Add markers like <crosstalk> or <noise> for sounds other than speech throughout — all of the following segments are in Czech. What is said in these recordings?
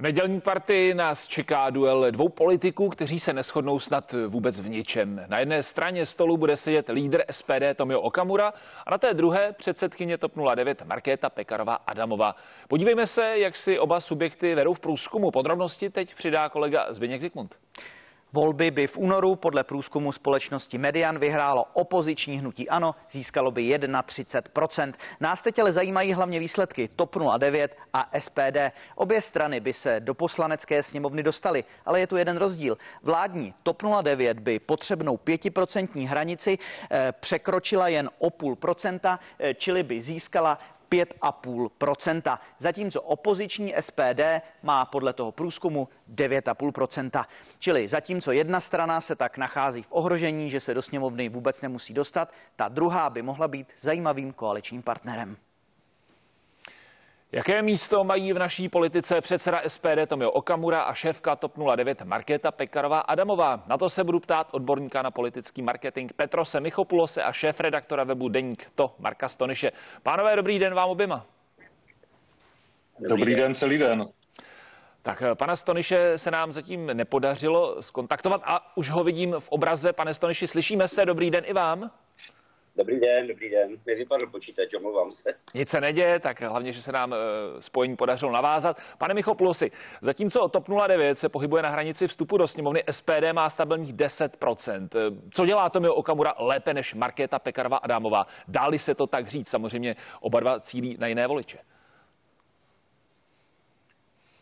V nedělní partii nás čeká duel dvou politiků, kteří se neschodnou snad vůbec v ničem. Na jedné straně stolu bude sedět lídr SPD Tomio Okamura a na té druhé předsedkyně TOP 09 Markéta Pekarová Adamová. Podívejme se, jak si oba subjekty vedou v průzkumu. Podrobnosti teď přidá kolega Zbigněk Zikmund. Volby by v únoru podle průzkumu společnosti Median vyhrálo opoziční hnutí ANO, získalo by 31%. Nás teď ale zajímají hlavně výsledky TOP 09 a SPD. Obě strany by se do poslanecké sněmovny dostaly, ale je tu jeden rozdíl. Vládní TOP 09 by potřebnou 5% hranici eh, překročila jen o půl procenta, eh, čili by získala 5,5%, zatímco opoziční SPD má podle toho průzkumu 9,5%. Čili zatímco jedna strana se tak nachází v ohrožení, že se do sněmovny vůbec nemusí dostat, ta druhá by mohla být zajímavým koaličním partnerem. Jaké místo mají v naší politice předseda SPD Tomio Okamura a šéfka TOP 09 Markéta Pekarová Adamová? Na to se budu ptát odborníka na politický marketing Petrose Michopulose a šéf redaktora webu Deník To Marka Stoniše. Pánové, dobrý den vám oběma. Dobrý den, celý den. Tak pana Stoniše se nám zatím nepodařilo skontaktovat a už ho vidím v obraze. Pane Stoniši, slyšíme se, dobrý den i vám. Dobrý den, dobrý den. Mi vypadl počítač, omlouvám se. Nic se neděje, tak hlavně, že se nám eh, spojení podařilo navázat. Pane Michoplusi, zatímco TOP 09 se pohybuje na hranici vstupu do sněmovny, SPD má stabilních 10%. Eh, co dělá Tomio Okamura lépe než Markéta Pekarová Adámová? Dáli se to tak říct? Samozřejmě oba dva cílí na jiné voliče.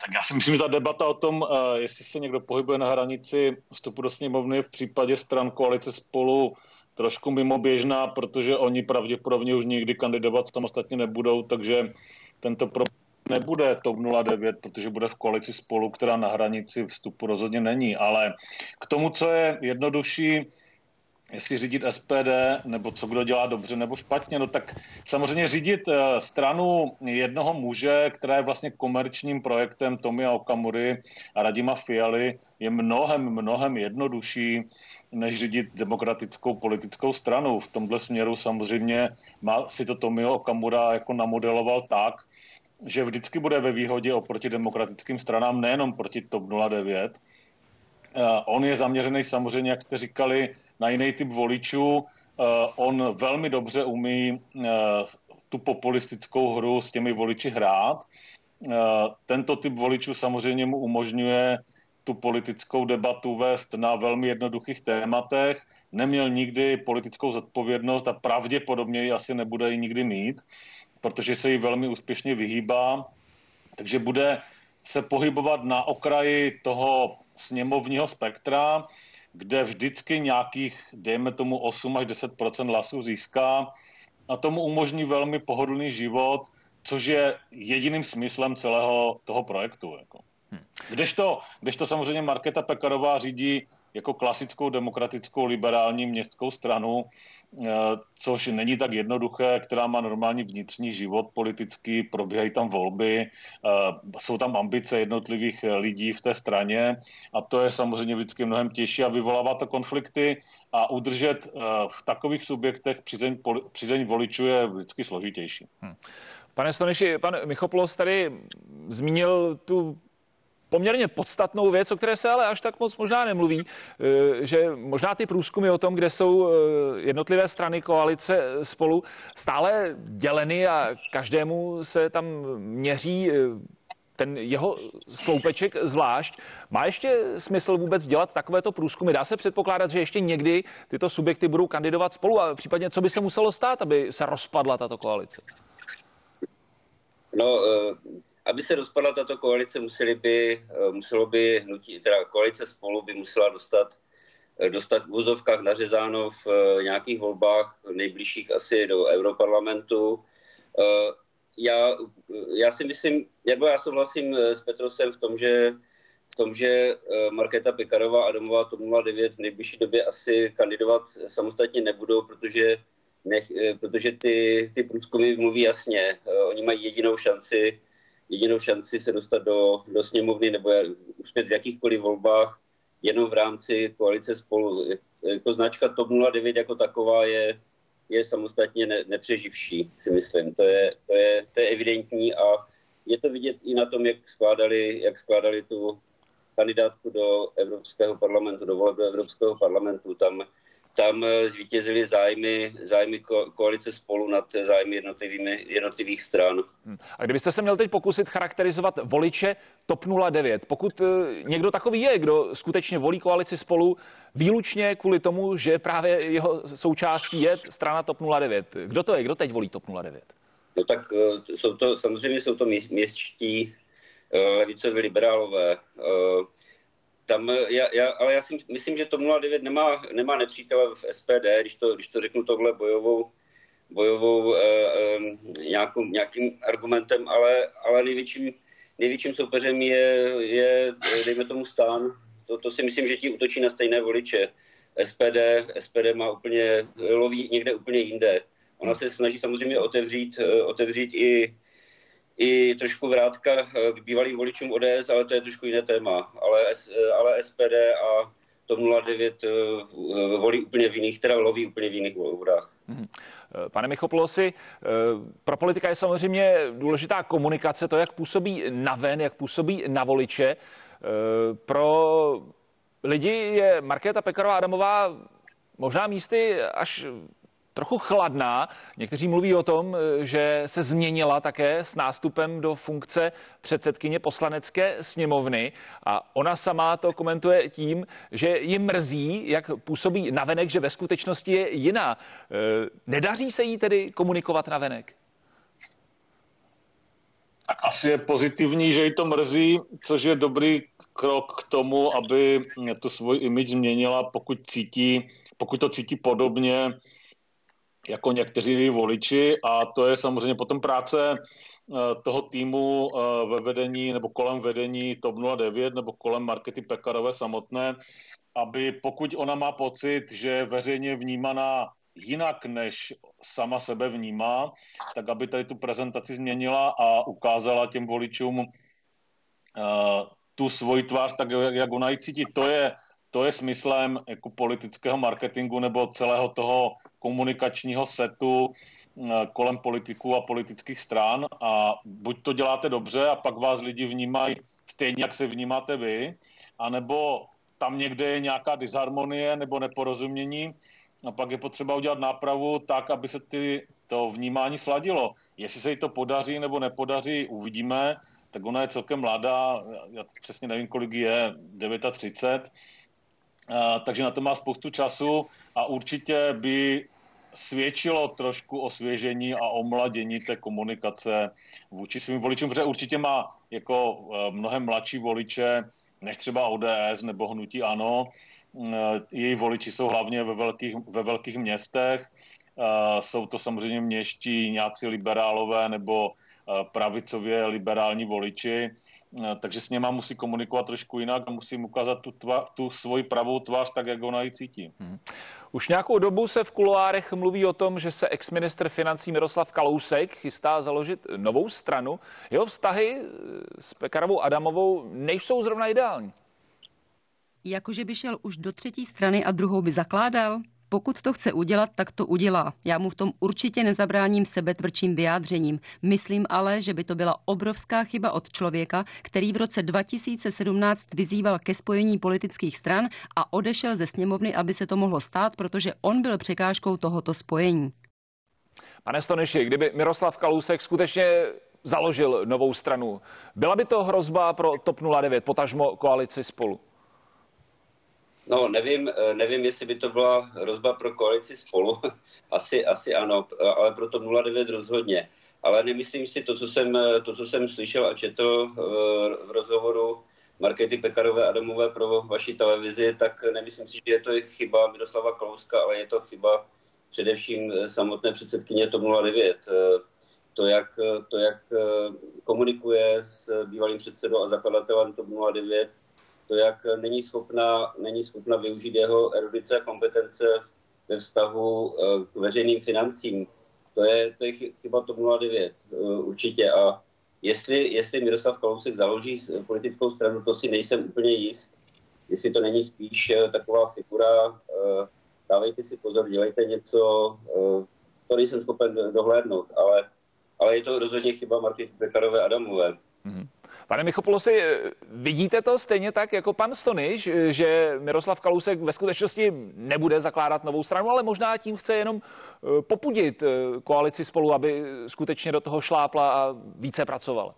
Tak já si myslím, že ta debata o tom, eh, jestli se někdo pohybuje na hranici vstupu do sněmovny v případě stran koalice spolu trošku mimo běžná, protože oni pravděpodobně už nikdy kandidovat samostatně nebudou, takže tento pro nebude TOP 09, protože bude v koalici spolu, která na hranici vstupu rozhodně není. Ale k tomu, co je jednodušší, jestli řídit SPD, nebo co kdo dělá dobře nebo špatně, no tak samozřejmě řídit eh, stranu jednoho muže, která je vlastně komerčním projektem Tomia Okamury a Radima Fialy, je mnohem, mnohem jednodušší, než řídit demokratickou politickou stranu. V tomhle směru samozřejmě má, si to Tomio Okamura jako namodeloval tak, že vždycky bude ve výhodě oproti demokratickým stranám, nejenom proti TOP 09. Uh, eh, on je zaměřený samozřejmě, jak jste říkali, na jiný typ voličů. Uh, on velmi dobře umí uh, tu populistickou hru s těmi voliči hrát. Tento typ voličů samozřejmě mu umožňuje tu politickou debatu vést na velmi jednoduchých tématech, neměl nikdy politickou zodpovědnost a pravděpodobně ji asi nebude ji nikdy mít, protože se jí velmi úspěšně vyhýbá, takže bude se pohybovat na okraji toho sněmovního spektra, kde vždycky nějakých, dejme tomu 8 až 10% hlasů získá a tomu umožní velmi pohodlný život, což je jediným smyslem celého toho projektu. Jako. Hmm. Kdežto, kdežto samozřejmě Marketa Pekarová řídí jako klasickou demokratickou liberální městskou stranu, eh, což není tak jednoduché, která má normální vnitřní život politický, probíhají tam volby, eh, jsou tam ambice jednotlivých lidí v té straně a to je samozřejmě vždycky mnohem těžší a vyvolává to konflikty a udržet eh, v takových subjektech přizeň, přizeň voličů je vždycky složitější. Hmm. Pane Stoniši, pan Michopoulos tady zmínil tu poměrně podstatnou věc, o které se ale až tak moc možná nemluví, eh, že možná ty průzkumy o tom, kde jsou eh, jednotlivé strany koalice spolu stále děleny a každému se tam měří eh, ten jeho sloupeček zvlášť. Má ještě smysl vůbec dělat takovéto průzkumy? Dá se předpokládat, že ještě někdy tyto subjekty budou kandidovat spolu a případně co by se muselo stát, aby se rozpadla tato koalice? No, aby se rozpadla tato koalice, museli by, eh, muselo by hnutí, teda koalice spolu by musela dostat, eh, dostat v úzovkách nařezáno v eh, nějakých volbách nejbližších asi do Europarlamentu. Já, já si myslím, nebo já souhlasím s Petrosem v tom, že v tom, že Markéta Pekarová a Domová TOP 09 v nejbližší době asi kandidovat samostatně nebudou, protože, nech, protože ty, ty průzkumy mluví jasně. Oni mají jedinou šanci jedinou šanci se dostat do, do sněmovny nebo uspět v jakýchkoliv volbách jenom v rámci koalice spolu. Jako značka TOP 09 jako taková je, je samostatně ne, nepřeživší, si myslím. To je, to, je, to je evidentní a je to vidět i na tom, jak skládali, jak skládali tu kandidátku do Evropského parlamentu, do voleb do Evropského parlamentu. Tam tam eh, zvítězily zájmy, zájmy koalice spolu nad zájmy jednotlivých stran. Hmm. A kdybyste se měl teď pokusit charakterizovat voliče TOP 09, pokud eh, někdo takový je, kdo skutečně volí koalici spolu výlučně kvůli tomu, že právě jeho součástí je strana TOP 09, kdo to je, kdo teď volí TOP 09? No tak eh, jsou to, samozřejmě jsou to městští levicoví liberálové, tam, já, já, ale já si myslím, že to 09 nemá, nemá nepřítele v SPD, když to, když to řeknu tohle bojovou, bojovou eh, eh, nějakou, nějakým argumentem, ale, ale největším, největším soupeřem je, je, dejme tomu, stán. To, to si myslím, že ti útočí na stejné voliče. SPD, SPD má úplně, loví někde úplně jinde. Ona se snaží samozřejmě otevřít, eh, otevřít i i trošku vrátka eh, k bývalým voličům ODS, ale to je trošku jiné téma. Ale, eh, ale SPD a TOP 09 eh, volí úplně v jiných, teda loví úplně v jiných vodách. Mhm. Pane Michoplosi, pro politika je samozřejmě důležitá komunikace, to, jak působí na ven, jak působí na voliče. Pro lidi je Markéta Pekarová Adamová možná místy až trochu chladná. Někteří mluví o tom, že se změnila také s nástupem do funkce předsedkyně poslanecké sněmovny a ona sama to komentuje tím, že ji mrzí, jak působí navenek, že ve skutečnosti je jiná. E, nedaří se jí tedy komunikovat navenek? Tak asi je pozitivní, že jí to mrzí, což je dobrý krok k tomu, aby tu svůj image změnila, pokud cítí, pokud to cítí podobně jako někteří voliči a to je samozřejmě potom práce eh, toho týmu eh, ve vedení nebo kolem vedení TOP 09 nebo kolem Markety Pekarové samotné, aby pokud ona má pocit, že je veřejně vnímaná jinak, než sama sebe vnímá, tak aby tady tu prezentaci změnila a ukázala těm voličům uh, tu svoji tvář tak, jak ona ji cítí. To je to je smyslem jako politického marketingu nebo celého toho komunikačního setu eh, kolem politiků a politických stran a buď to děláte dobře a pak vás lidi vnímají stejně, jak se vnímáte vy, anebo tam někde je nějaká disharmonie nebo neporozumění a pak je potřeba udělat nápravu tak, aby se ty, to vnímání sladilo. Jestli se jí to podaří nebo nepodaří, uvidíme. Tak ona je celkem mladá, já přesně nevím, kolik je, 39, takže na to má spoustu času a určitě by svědčilo trošku o svěžení a omladění té komunikace vůči svým voličům, protože určitě má jako e, mnohem mladší voliče než třeba ODS nebo Hnutí Ano. E, její voliči jsou hlavně ve velkých, ve velkých městech. E, jsou to samozřejmě měští nějací liberálové nebo pravicově liberální voliči. Eh, takže s něma musí komunikovat trošku jinak a musí ukázat tu, tva, tu svoji pravou tvář tak, jak ona ji cítí. Hmm. Už nějakou dobu se v kuloárech mluví o tom, že se exminister financí Miroslav Kalousek chystá založit novou stranu. Jeho vztahy eh, s Pekarovou Adamovou nejsou zrovna ideální. Jakože by šel už do třetí strany a druhou by zakládal? Pokud to chce udělat, tak to udělá. Já mu v tom určitě nezabráním sebetvrdším vyjádřením. Myslím ale, že by to byla obrovská chyba od člověka, který v roce 2017 vyzýval ke spojení politických stran a odešel ze sněmovny, aby se to mohlo stát, protože on byl překážkou tohoto spojení. Pane Stoniši, kdyby Miroslav Kalousek skutečně založil novou stranu, byla by to hrozba pro TOP 09, potažmo koalici spolu? No, nevím, eh, nevím, jestli by to byla hrozba pro koalici spolu. <laughs> asi, asi ano, ale pro to 09 rozhodně. Ale nemyslím si to, co jsem, eh, to, co jsem slyšel a četl eh, v rozhovoru Markety Pekarové Adamové pro vaši televizi, tak nemyslím si, že je to chyba Miroslava Kalouska, ale je to chyba především samotné předsedkyně TOP 09. To jak, to, jak komunikuje s bývalým předsedou a zakladatelem TOP 09, to, jak není schopna, není schopna využít jeho erudice a kompetence ve vztahu eh, k veřejným financím. To je, to je chyba TOP 09, eh, určitě. A jestli, jestli Miroslav Kalousek založí politickou stranu, to si nejsem úplně jist. Jestli to není spíš eh, taková figura, dávejte si pozor, dělejte něco, to nejsem schopen dohlédnout, ale ale je to rozhodně chyba Marky Pekarové Adamové. Mm-hmm. Pane Michopolosi, vidíte to stejně tak jako pan Stoniš, že Miroslav Kalousek ve skutečnosti nebude zakládat novou stranu, ale možná tím chce jenom eh, popudit eh, koalici spolu, aby skutečně do toho šlápla a více pracovala?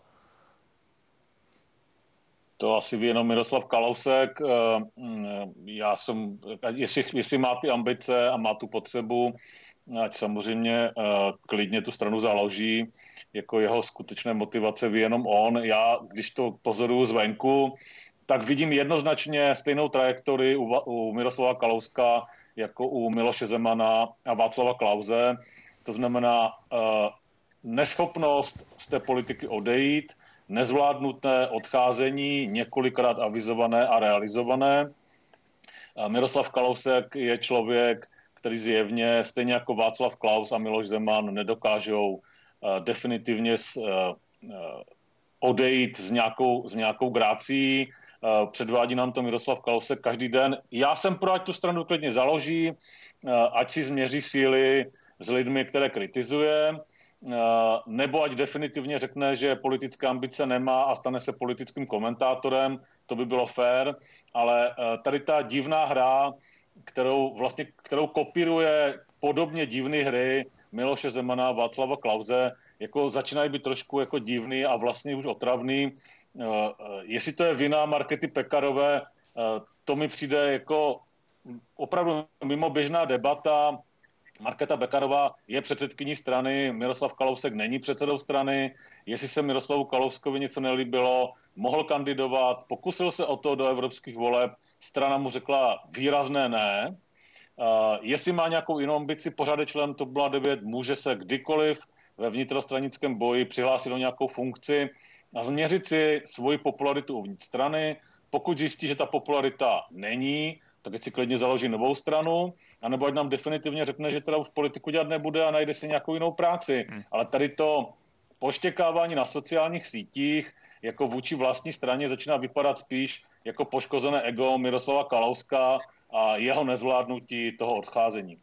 To asi ví jenom Miroslav Kalousek. Eh, mm, já jsem, jestli, jestli má ty ambice a má tu potřebu, ať samozřejmě klidně tu stranu založí jako jeho skutečné motivace ví jenom on. Já, když to pozoruju zvenku, tak vidím jednoznačně stejnou trajektorii u, u Miroslava Kalouska jako u Miloše Zemana a Václava Klauze. To znamená uh, neschopnost z té politiky odejít, nezvládnuté odcházení, několikrát avizované a realizované. Uh, Miroslav Kalousek je člověk, který zjevně, stejně jako Václav Klaus a Miloš Zeman, nedokážou Eh, definitivně eh, eh, odejít s nějakou, s nějakou grácí. Předvádí nám to Miroslav Kalousek každý den. Já jsem pro, ať tu stranu klidně založí, ať si změří síly s lidmi, které kritizuje, nebo ať definitivně řekne, že politické ambice nemá a stane se politickým komentátorem, to by bylo fér, ale tady ta divná hra, kterou vlastně, kterou kopíruje podobně divné hry Miloše Zemana, Václava Klauze, jako začínají být trošku jako divný a vlastně už otravný. Eh, eh, jestli to je vina Markety Pekarové, eh, to mi přijde jako opravdu mimo běžná debata. Marketa Bekarová je předsedkyní strany, Miroslav Kalousek není předsedou strany. Jestli se Miroslavu Kalouskovi něco nelíbilo, mohl kandidovat, pokusil se o to do evropských voleb, strana mu řekla výrazné ne, Uh, jestli má nějakou jinou ambici, pořád je člen TOP 09, může se kdykoliv ve vnitrostranickém boji přihlásit do nějakou funkci a změřit si svoji popularitu uvnitř strany. Pokud zjistí, že ta popularita není, tak ať si klidně založí novou stranu, anebo ať nám definitivně řekne, že teda už politiku dělat nebude a najde si nějakou jinou práci. Hmm. Ale tady to poštěkávání na sociálních sítích jako vůči vlastní straně začíná vypadat spíš jako poškozené ego Miroslava Kalouska a jeho nezvládnutí toho odcházení.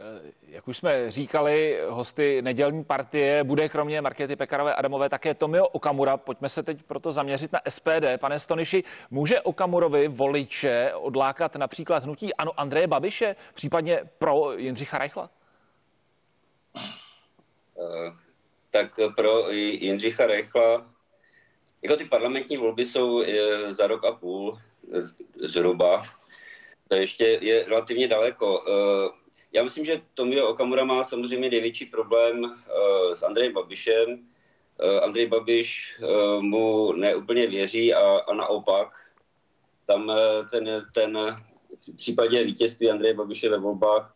Eh, jak už jsme říkali, hosty nedělní partie bude kromě Markety Pekarové Adamové také Tomio Okamura. Pojďme se teď proto zaměřit na SPD. Pane Stoniši, může Okamurovi voliče odlákat například hnutí ano Andreje Babiše, případně pro Jindřicha Reichla? Uh, tak pro Jindřicha Reichla, jako ty parlamentní volby jsou eh, za rok a půl zhruba, to ještě je relativně daleko. Eh, já myslím, že Tomio Okamura má samozřejmě největší problém eh, s Andrejem Babišem. Eh, Andrej Babiš mu neúplně věří a, a naopak. Tam ten, ten v případě vítězství Andreje Babiše ve volbách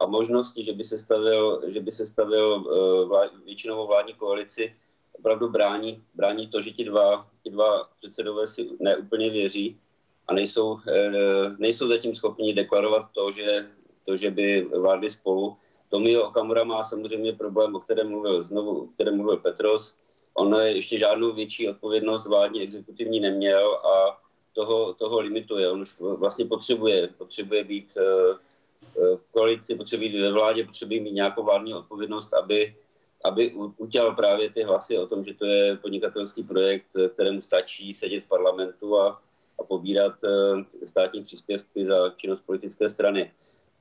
a možnosti, že by se stavil, že by se stavil vlá, většinovou vládní koalici, opravdu brání, brání to, že ti dva, ti dva předsedové si neúplně věří a nejsou, eh, nejsou zatím schopni deklarovat to, že, to, že by vládli spolu. Tomio Okamura má samozřejmě problém, o kterém mluvil znovu, o kterém mluvil Petros. On ještě žádnou větší odpovědnost vládní exekutivní neměl a toho, toho limituje. On už vlastně potřebuje, potřebuje být eh, eh, v koalici, potřebuje být ve vládě, potřebuje mít nějakou vládní odpovědnost, aby, aby udělal právě ty hlasy o tom, že to je podnikatelský projekt, kterému stačí sedět v parlamentu a, a pobírat eh, státní příspěvky za činnost politické strany.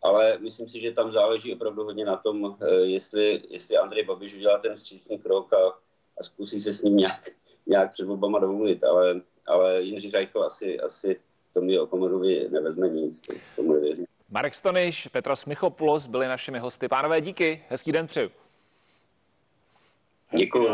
Ale myslím si, že tam záleží opravdu hodně na tom, eh, jestli, jestli Andrej Babiš udělá ten vstřícný krok a, a zkusí se s ním nějak, nějak před volbama domluvit. Ale, ale Jindřich Reichl asi, asi tomu Okomodovi nevezme nic, tomu. Marek Stoniš, Petros Michopoulos byli našimi hosty. Pánové, díky, hezký den přeju. Děkuji,